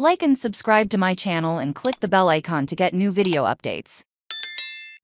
Like and subscribe to my channel and click the bell icon to get new video updates.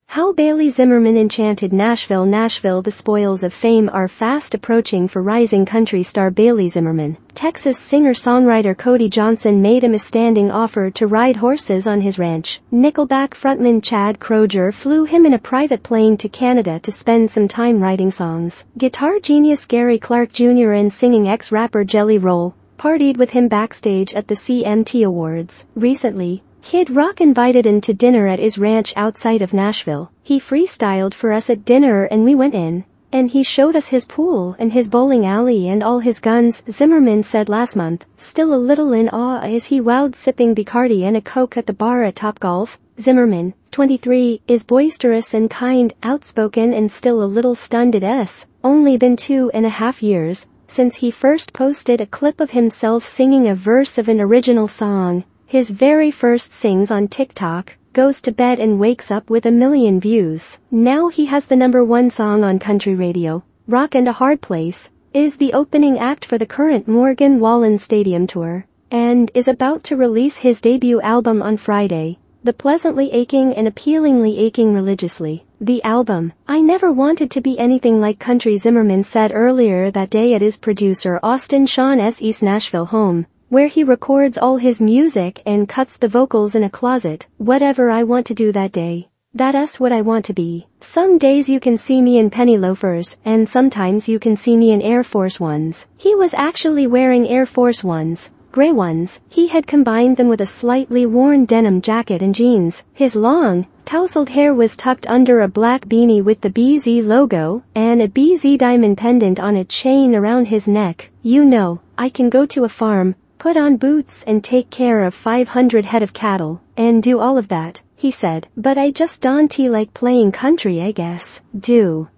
How Bailey Zimmerman enchanted Nashville Nashville The spoils of fame are fast approaching for rising country star Bailey Zimmerman. Texas singer-songwriter Cody Johnson made him a standing offer to ride horses on his ranch. Nickelback frontman Chad Kroeger flew him in a private plane to Canada to spend some time writing songs. Guitar genius Gary Clark Jr. and singing ex-rapper Jelly Roll partied with him backstage at the CMT Awards. Recently, Kid Rock invited him to dinner at his ranch outside of Nashville. He freestyled for us at dinner and we went in. And he showed us his pool and his bowling alley and all his guns, Zimmerman said last month, still a little in awe as he wowed sipping Bacardi and a Coke at the bar at Topgolf. Zimmerman, 23, is boisterous and kind, outspoken and still a little stunned at S. Only been two and a half years, since he first posted a clip of himself singing a verse of an original song. His very first sings on TikTok, goes to bed and wakes up with a million views. Now he has the number one song on country radio, Rock and a Hard Place, is the opening act for the current Morgan Wallen Stadium tour, and is about to release his debut album on Friday. The pleasantly aching and appealingly aching religiously. The album, I never wanted to be anything like country Zimmerman said earlier that day at his producer Austin Shawn's East Nashville home, where he records all his music and cuts the vocals in a closet, whatever I want to do that day. That's what I want to be. Some days you can see me in penny loafers, and sometimes you can see me in Air Force Ones. He was actually wearing Air Force Ones, gray ones, he had combined them with a slightly worn denim jacket and jeans. His long, tousled hair was tucked under a black beanie with the BZ logo, and a BZ diamond pendant on a chain around his neck. You know, I can go to a farm, put on boots and take care of 500 head of cattle, and do all of that, he said. But I just don't like playing country I guess. Do.